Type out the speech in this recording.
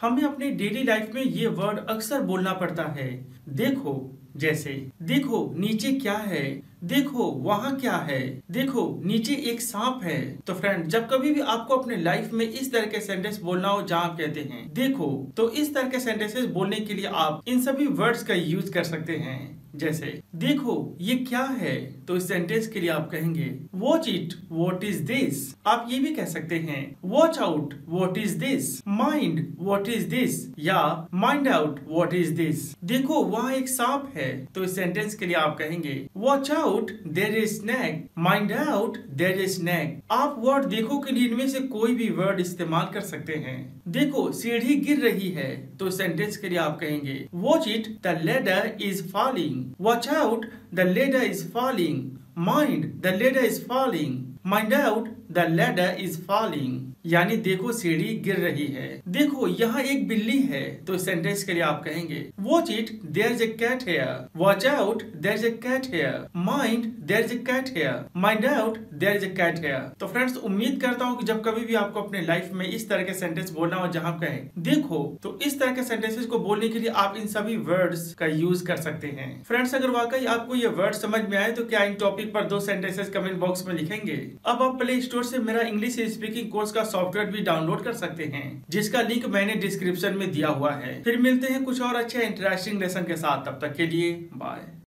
हमें अपने daily life में ये वर्ड अक्सर बोलना पड़ता है। देखो जैसे, देखो नीचे क्या है, देखो वहाँ क्या है, देखो नीचे एक सांप है। तो फ्रेंड जब कभी भी आपको अपने लाइफ में इस तरह के सेंटेंस बोलना हो जहाँ आप कहते हैं, देखो तो इस तरह के सेंटेंसेस बोलने के लिए आप इन सभी वर्ड्स का यूज़ कर सकते हैं। जैसे, देखो, ये क्या है? तो इस सेंटेंस के लिए आप कहेंगे watch it what is this आप ये भी कह सकते हैं watch out what is this mind what is this या mind out what is this देखो, वहाँ एक सांप है तो इस सेंटेंस के लिए आप कहेंगे watch out there is snake mind out there is snake आप वर्ड देखो के लिए इनमें से कोई भी वर्ड इस्तेमाल कर सकते हैं। देखो सीढ़ी गिर रही है। तो सेंटेंस के लिए आप कहेंगे watch it the ladder is falling Watch out, the ladder is falling. Mind, the ladder is falling. Mind out, the ladder is falling. यानी देखो सीढ़ी गिर रही है। देखो, यहाँ एक बिल्ली है। तो सेंटेंस के लिए आप कहेंगे watch it there is a cat here watch out there is a cat here mind there is a cat here mind out there is a cat here तो फ्रेंड्स उम्मीद करता हूँ कि जब कभी भी आपको अपने लाइफ में इस तरह के सेंटेंस बोलना हो, जहाँ कहें देखो तो इस तरह के सेंटेंसेस को बोलने के लिए आप इन सभी वर्ड्स का यूज़ कर सकते हैं। फ्रेंड्स अगर वाकई आपको ये वर्ड समझ में आए तो क्या इन टॉपिक पर दो सेंटेंसेस कमेंट बॉक्स में लिखेंगे? अब आप प्ले स्टोर से मेरा इंग्लिश स्पीकिंग कोर्स का सॉफ्टवेयर भी डाउनलोड कर सकते हैं, जिसका लिंक मैंने डिस्क्रिप्शन में दिया हुआ है। फिर मिलते हैं कुछ और अच्छे इंटरेस्टिंग लेसन के साथ। तब तक के लिए बाय